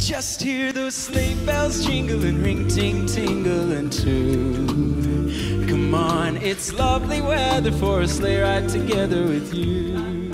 Just hear those sleigh bells jingling, ring ting tingling too. Come on, it's lovely weather for a sleigh ride together with you.